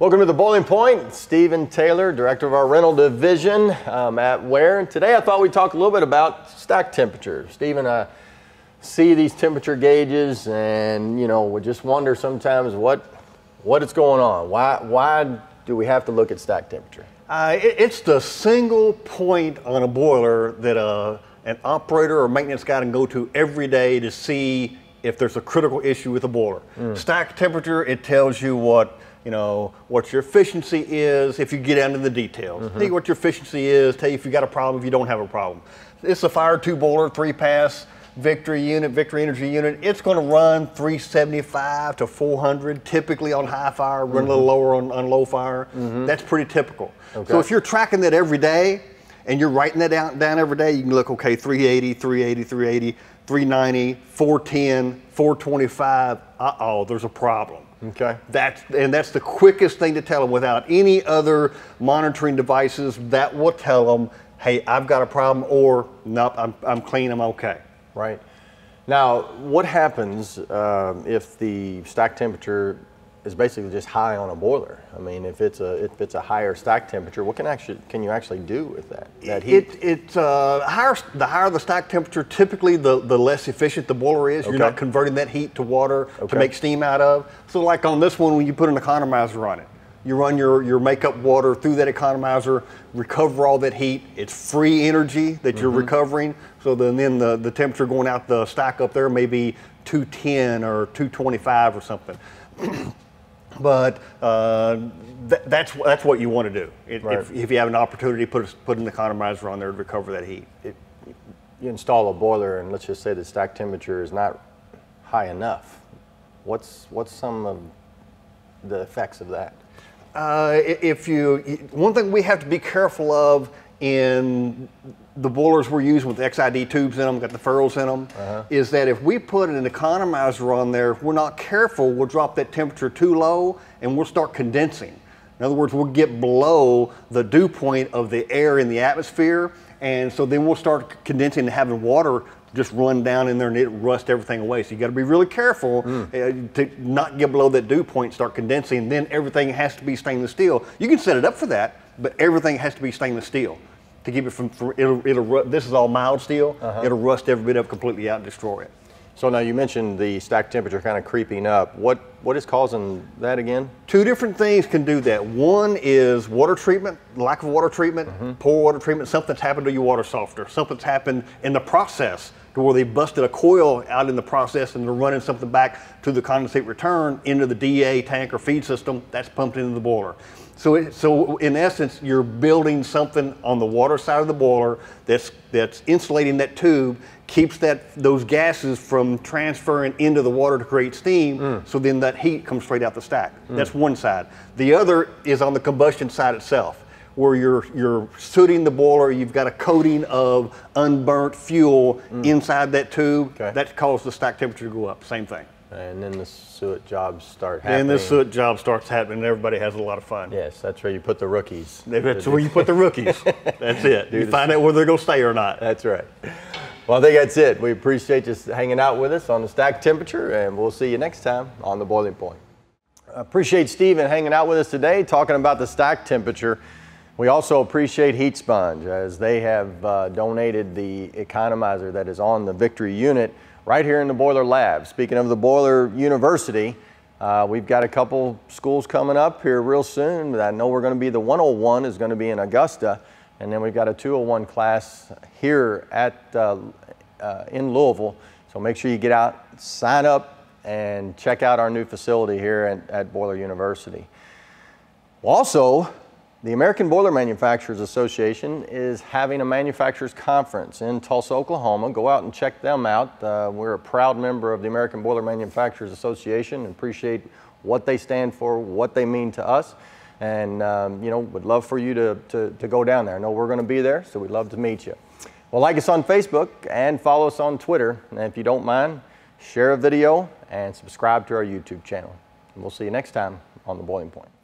Welcome to the Boiling Point. Steven Taylor, director of our rental division um, at Ware. And today I thought we'd talk a little bit about stack temperature. Steven, I see these temperature gauges and, you know, we just wonder sometimes what, what is going on. Why, why do we have to look at stack temperature? Uh, it, it's the single point on a boiler that uh, an operator or maintenance guy can go to every day to see if there's a critical issue with the boiler. Mm. Stack temperature, it tells you what you know, what your efficiency is if you get into the details. Mm-hmm. Tell you what your efficiency is, tell you if you got a problem, if you don't have a problem. It's a firetube boiler, three pass, Victory unit, Victory Energy unit. It's going to run 375 to 400, typically on high fire, run mm-hmm. a little mm-hmm. lower on, on low fire. Mm-hmm. That's pretty typical. Okay. So if you're tracking that every day and you're writing that down, down every day, you can look, okay, 380, 380, 380, 390, 410, 425. Uh oh, there's a problem. Okay. That's, and that's the quickest thing to tell them without any other monitoring devices. That will tell them, hey, I've got a problem, or nope, I'm, I'm clean, I'm okay. Right. Now, what happens um, if the stack temperature is basically just high on a boiler. I mean, if it's a if it's a higher stack temperature, what can actually can you actually do with that that heat? It, it uh, higher the higher the stack temperature, typically the, the less efficient the boiler is. Okay. You're not converting that heat to water okay. to make steam out of. So, like on this one, when you put an economizer on it, you run your your makeup water through that economizer, recover all that heat. It's free energy that you're mm-hmm. recovering. So then, then the the temperature going out the stack up there may be 210 or 225 or something. but uh, th- that's that's what you want to do. It, right. if, if, you have an opportunity, put put an economizer on there to recover that heat. It, you install a boiler, and let's just say the stack temperature is not high enough. What's what's some of the effects of that? Uh, if you one thing we have to be careful of in the boilers we're using with XID tubes in them, got the furrows in them, uh-huh. is that if we put an economizer on there, if we're not careful, we'll drop that temperature too low and we'll start condensing. In other words, we'll get below the dew point of the air in the atmosphere, and so then we'll start condensing and having water just run down in there and it rust everything away. So you got to be really careful mm. to not get below that dew point, start condensing. Then everything has to be stainless steel. You can set it up for that, but everything has to be stainless steel to keep it from, from it'll, it'll, this is all mild steel. Uh-huh. It'll rust every bit of completely out and destroy it. So now you mentioned the stack temperature kind of creeping up. What what is causing that again? Two different things can do that. One is water treatment, lack of water treatment, mm-hmm. poor water treatment. Something's happened to your water softener. Something's happened in the process to where they busted a coil out in the process and they're running something back to the condensate return into the DA tank or feed system. That's pumped into the boiler. So, it, so in essence, you're building something on the water side of the boiler that's that's insulating that tube, keeps that those gases from transferring into the water to create steam. Mm. So then that heat comes straight out the stack. Mm. That's one side. The other is on the combustion side itself, where you're you're sooting the boiler. You've got a coating of unburnt fuel mm. inside that tube. Okay. That causes the stack temperature to go up. Same thing. And then the soot jobs start happening. And the soot job starts happening, and everybody has a lot of fun. Yes, that's where you put the rookies. That's where you put the rookies. That's it. you find out whether they're going to stay or not. That's right. Well, I think that's it. We appreciate you hanging out with us on the stack temperature, and we'll see you next time on the boiling point. Appreciate Steven hanging out with us today, talking about the stack temperature. We also appreciate Heat Sponge as they have uh, donated the economizer that is on the Victory unit right here in the Boiler Lab. Speaking of the Boiler University, uh, we've got a couple schools coming up here real soon. I know we're going to be the 101 is going to be in Augusta, and then we've got a 201 class here at uh, uh, in Louisville. So make sure you get out, sign up, and check out our new facility here at, at Boiler University. Also, the American Boiler Manufacturers Association is having a manufacturers conference in Tulsa, Oklahoma. Go out and check them out. Uh, we're a proud member of the American Boiler Manufacturers Association and appreciate what they stand for, what they mean to us. And, um, you know, would love for you to, to, to go down there. I know we're going to be there, so we'd love to meet you. Well, like us on Facebook and follow us on Twitter. And if you don't mind, share a video and subscribe to our YouTube channel. And we'll see you next time on The Boiling Point.